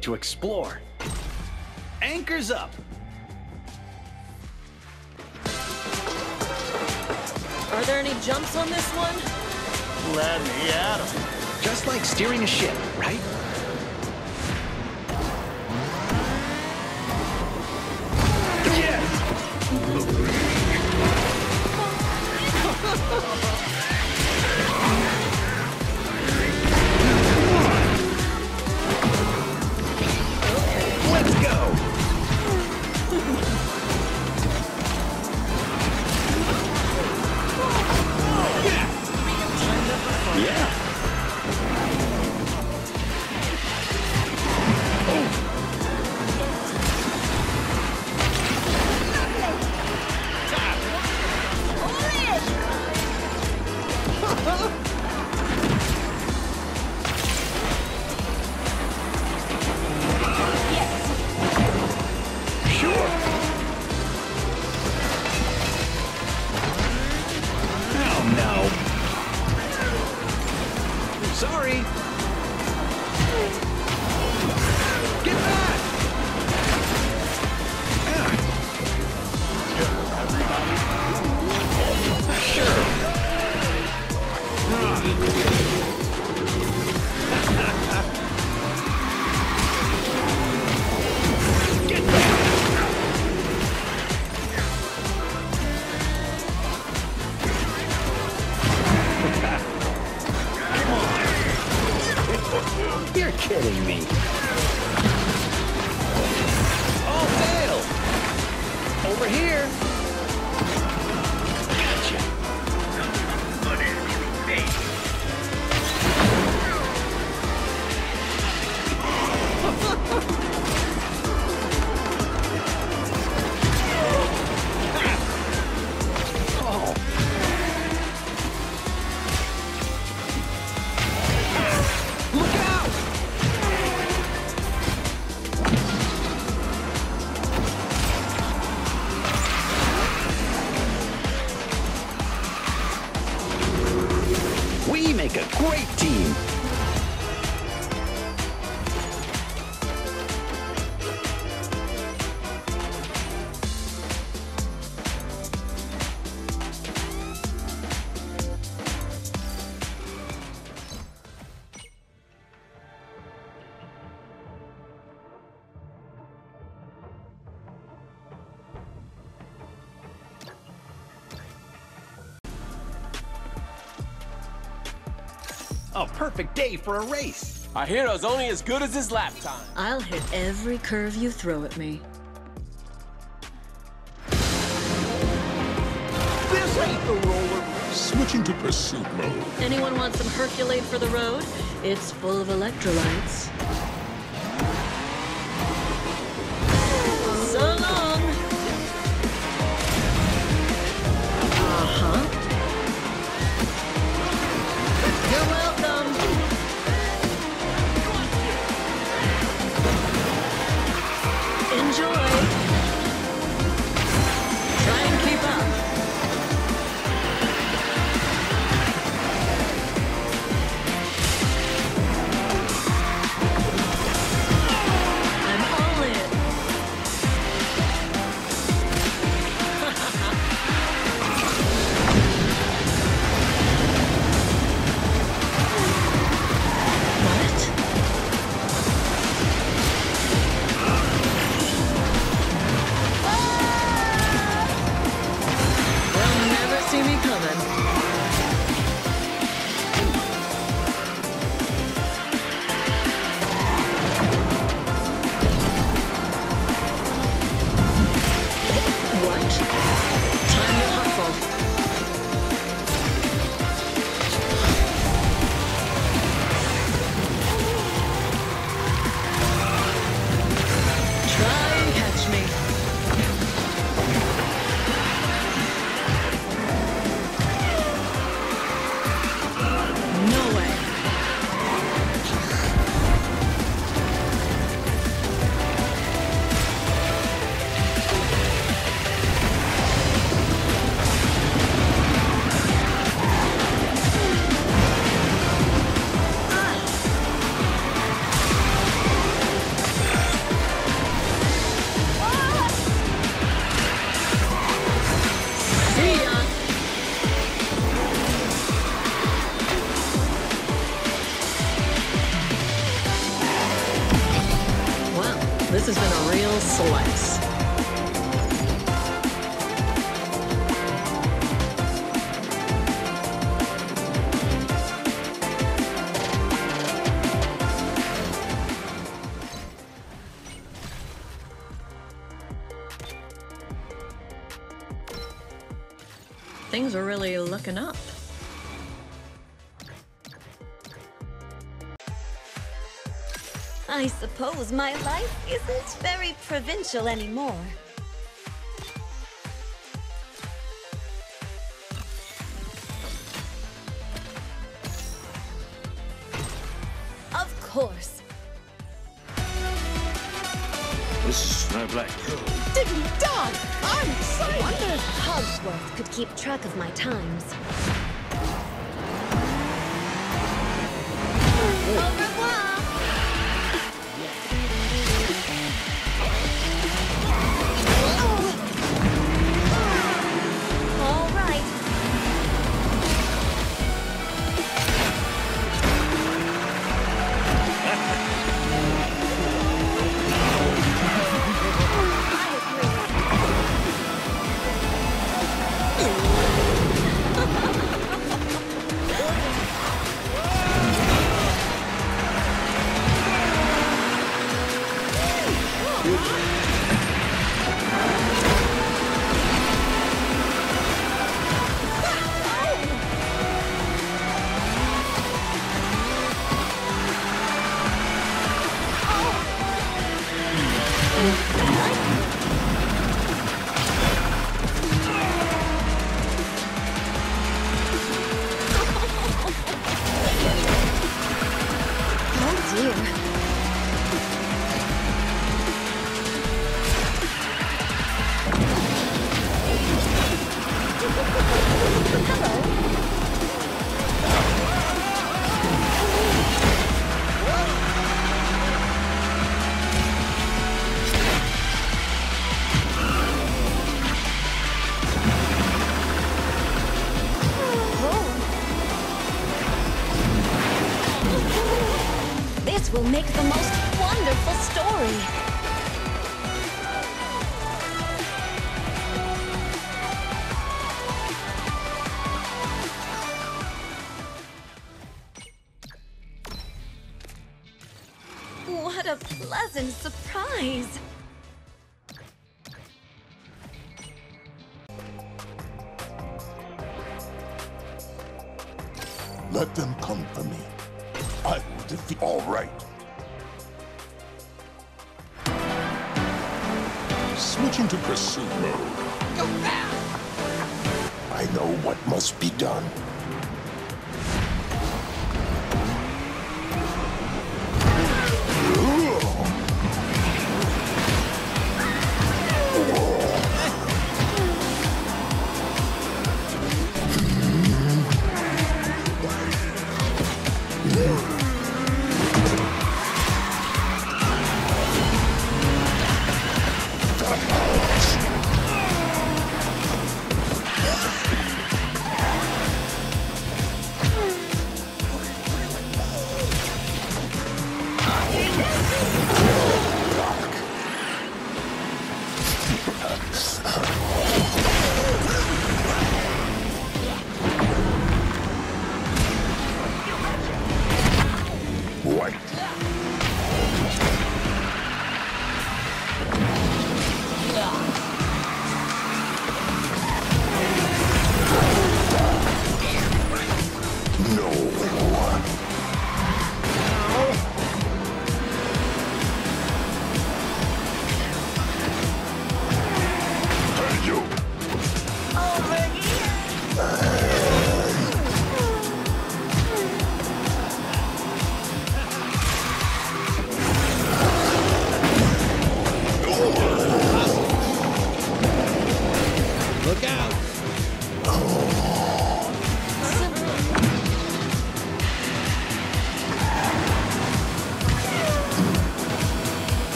Speechless? I can't wait to explore. Anchors up! Are there any jumps on this one? Let me at them. Just like steering a ship, right? Perfect day for a race. Our hero's only as good as his lap time. I'll hit every curve you throw at me. This ain't the roller. Switching to pursuit mode. Anyone want some Herculade for the road? It's full of electrolytes. Things are really looking up. I suppose my life isn't very provincial anymore. and surprise! Let them Yeah.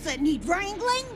that need wrangling?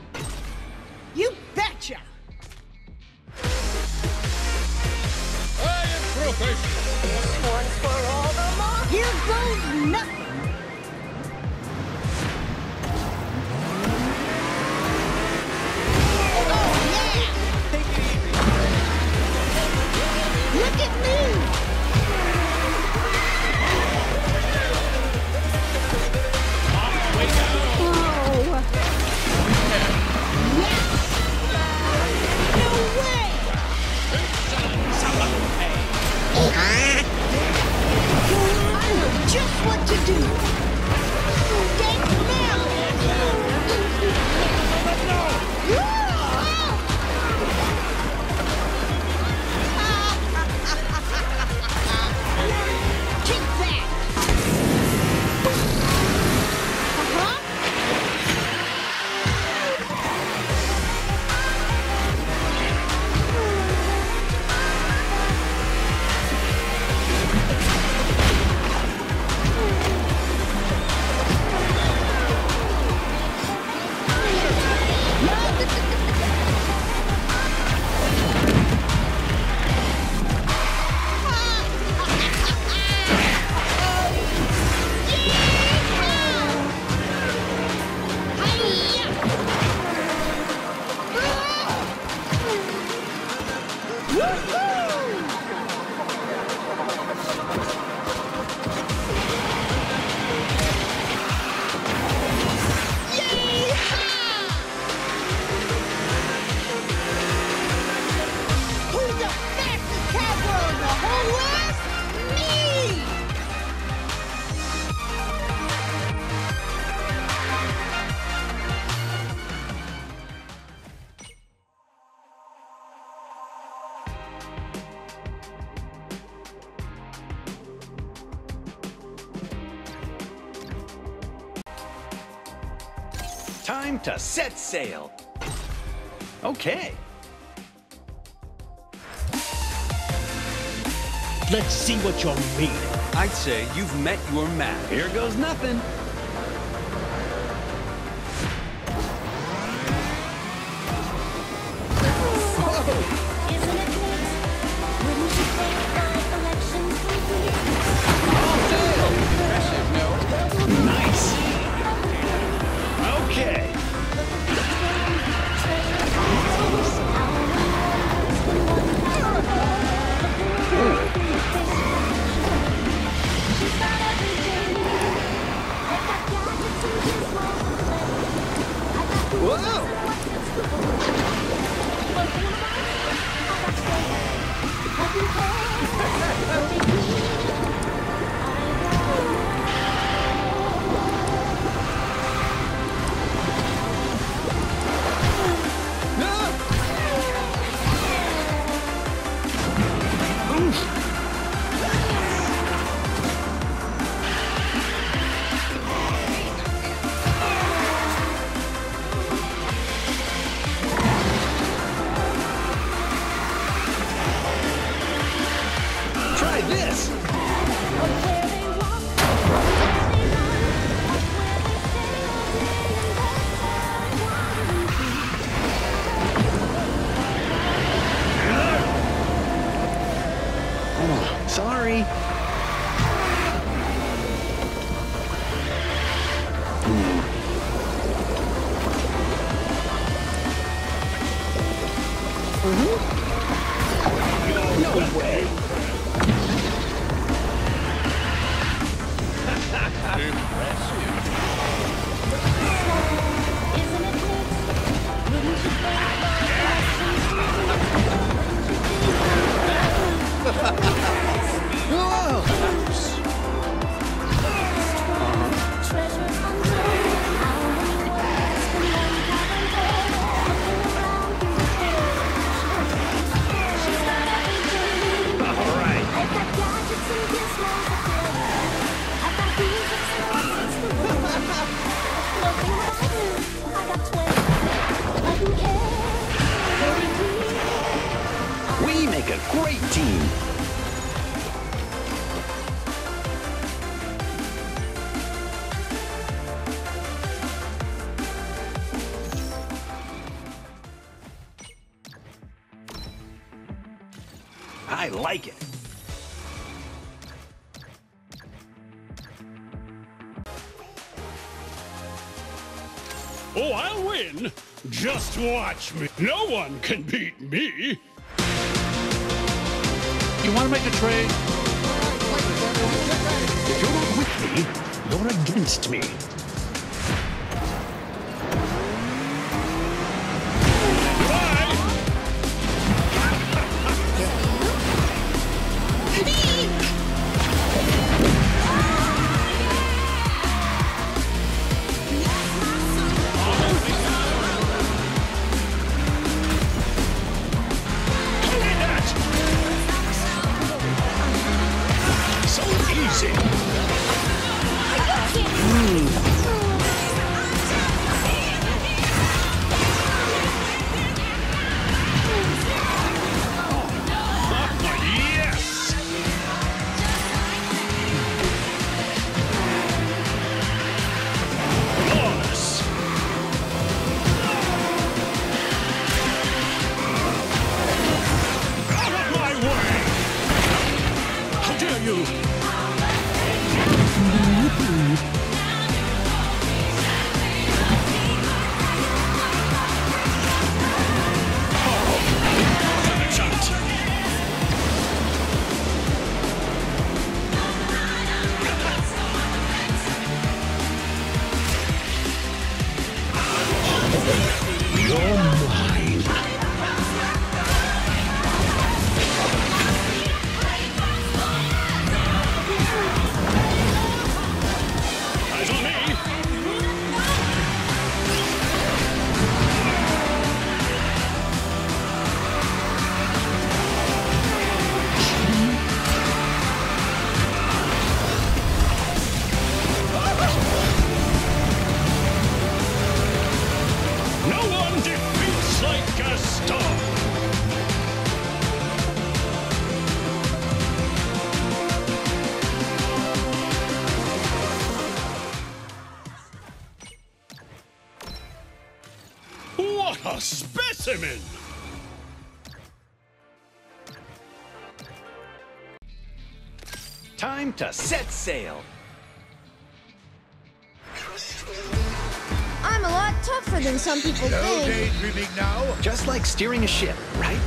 set sail. Okay. Let's see what you're made I'd say you've met your match. Here goes nothing. Sorry. Mm-hmm. I like it. Oh, I'll win. Just watch me. No one can beat me. You want to make a trade? If you're not with me, you're against me. What a specimen! Time to set sail. I'm a lot tougher than some people No think. daydreaming now. Just like steering a ship, right?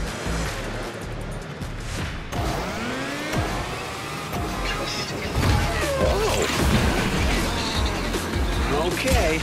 Oh. Okay.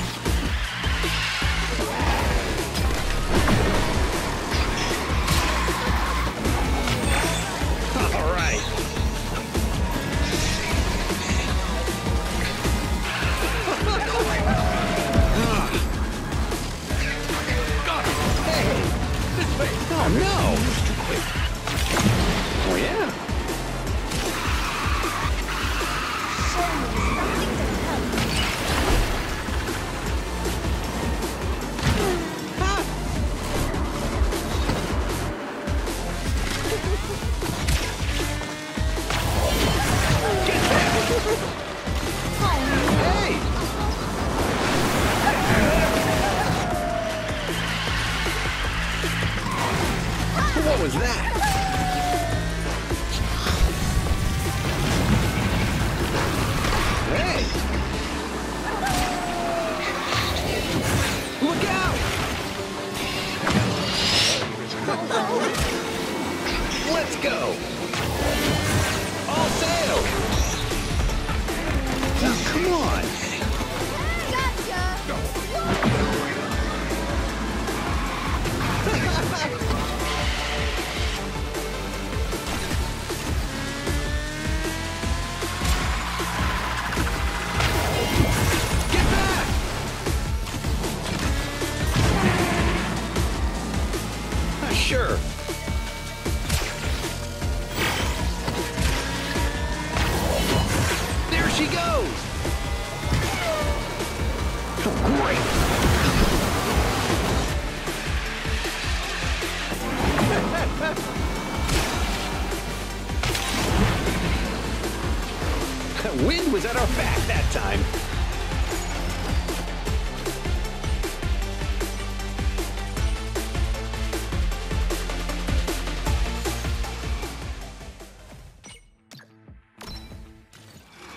Time.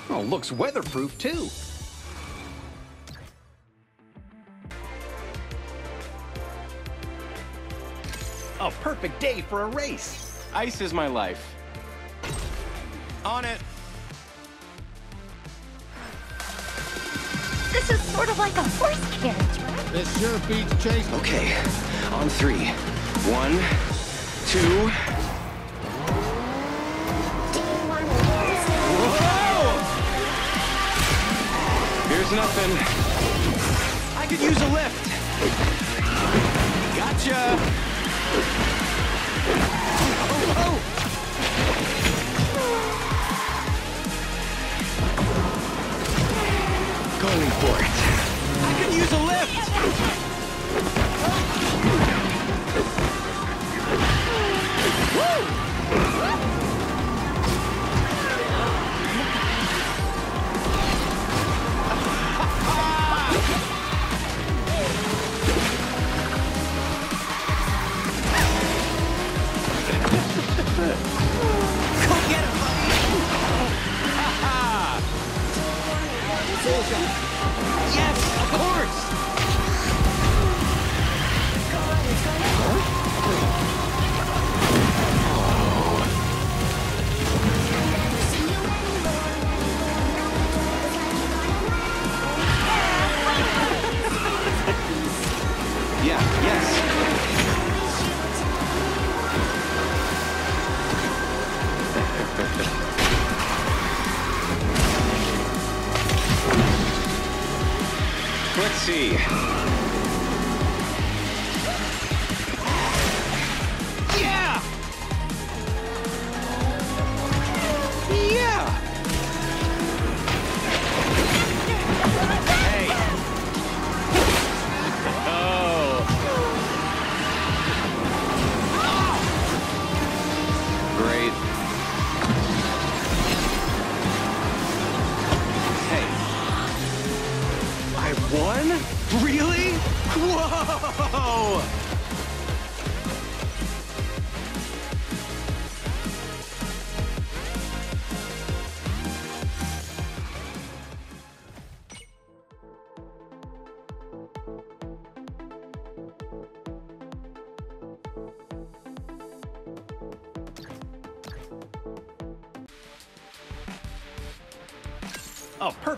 Oh, looks weatherproof too. A perfect day for a race. Ice is my life. On it. Sort of like a horse carriage, right? This sure beats chasing. Okay, on three. One, two. Here's nothing. I could use a lift. Gotcha. I could use a lift.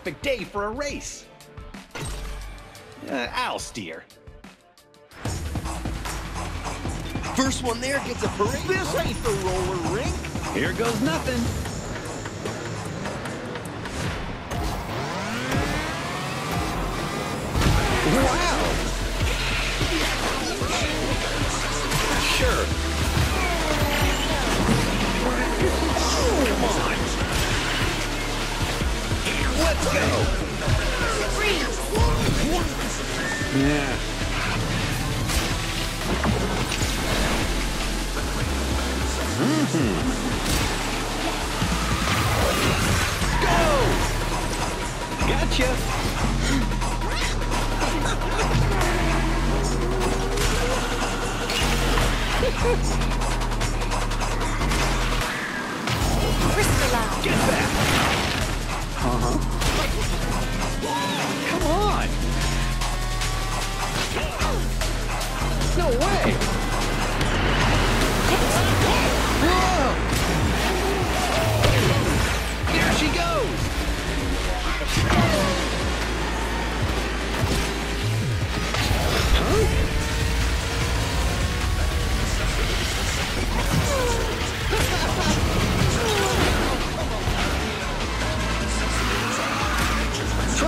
Perfect day for a race. Uh, I'll steer. First one there gets a parade. This ain't the roller rink. Here goes nothing.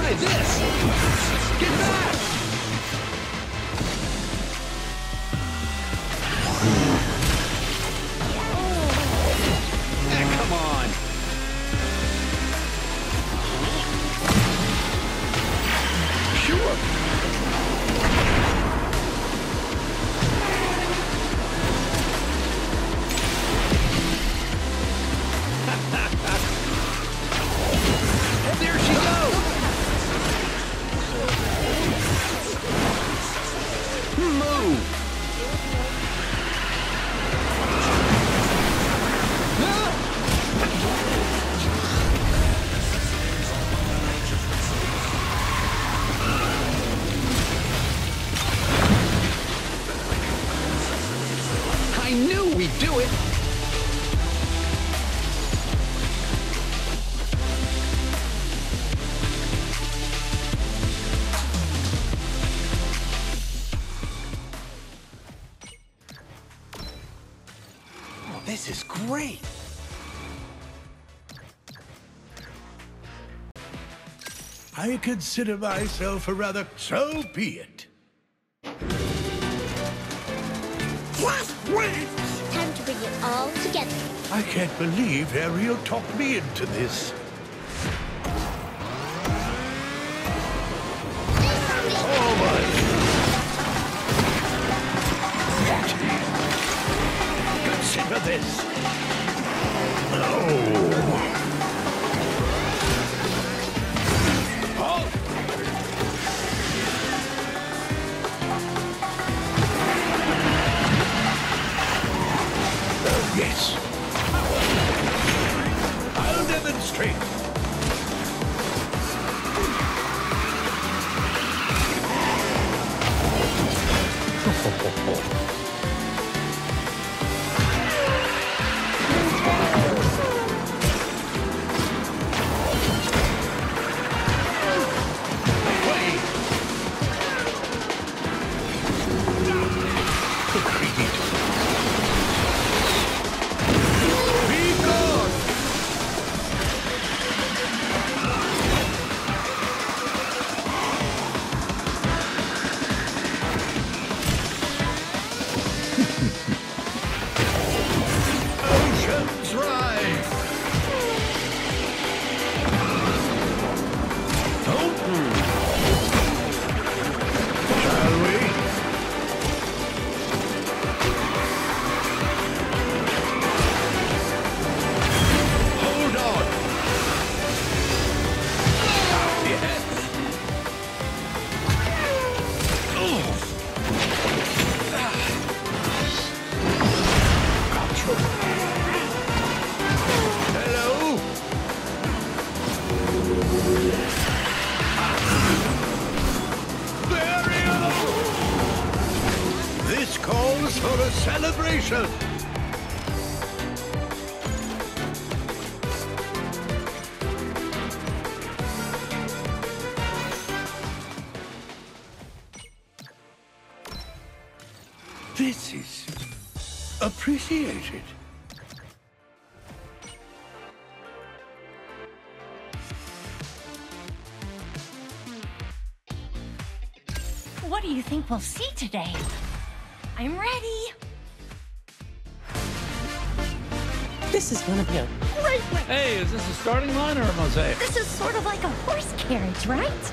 Try this. Get back. I consider myself a rather... So be it. Just wait! Time to bring it all together. I can't believe Ariel talked me into this. Oh my... Consider this. I'll This is appreciated. What do you think we'll see today? I'm ready. This is gonna be a great race. Hey, is this a starting line or a mosaic? This is sort of like a horse carriage, right?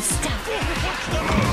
Human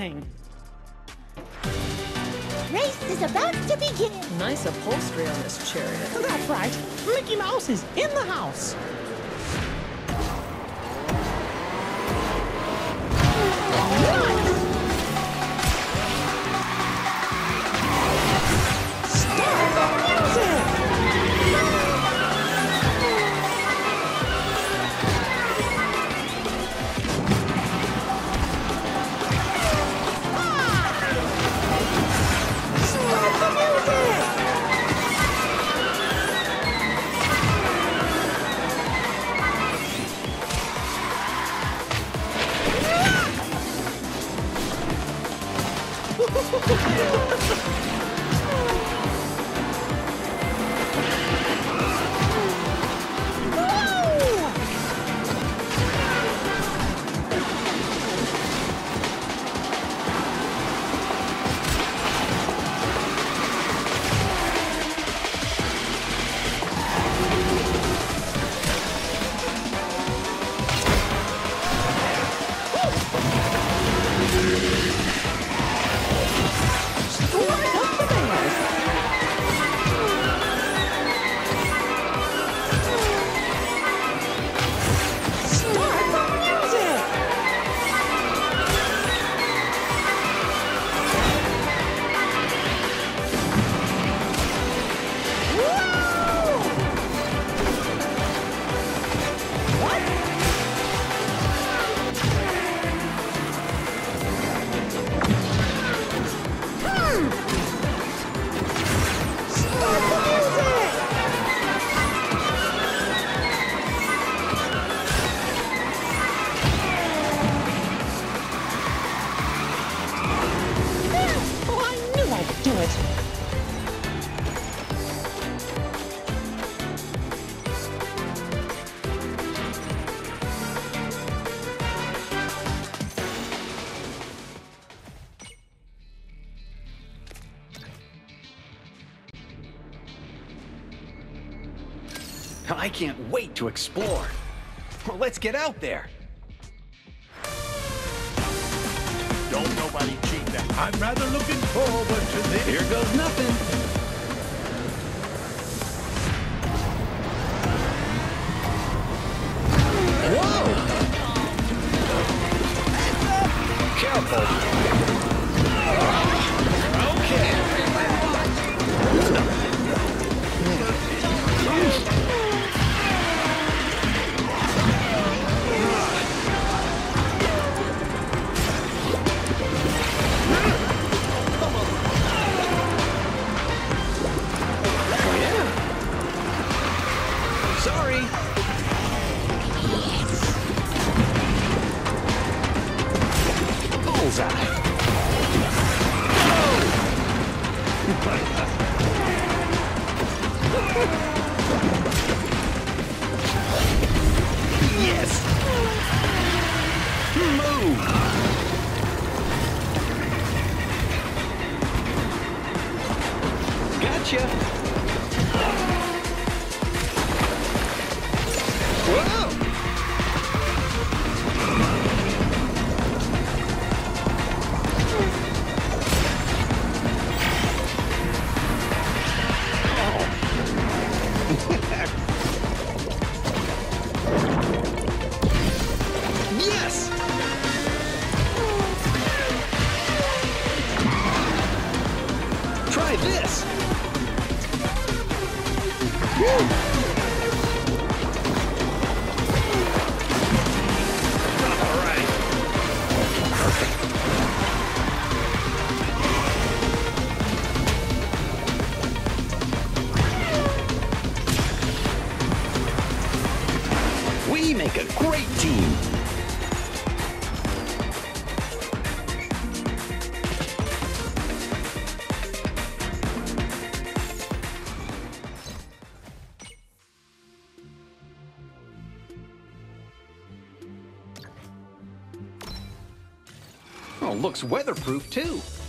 ready for anything. Race is about to begin. Nice upholstery on this chariot. That's right. Mickey Mouse is in the house. Can't wait to explore. Well, let's get out there. Don't nobody cheat that. I'm rather looking forward to this. Here goes nothing. Looks weatherproof too.